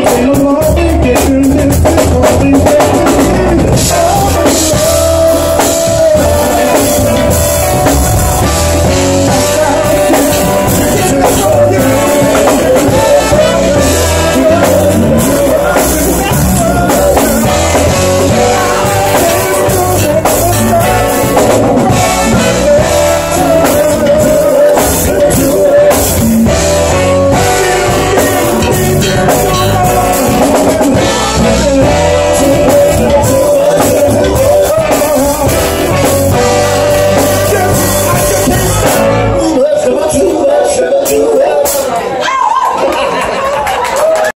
you.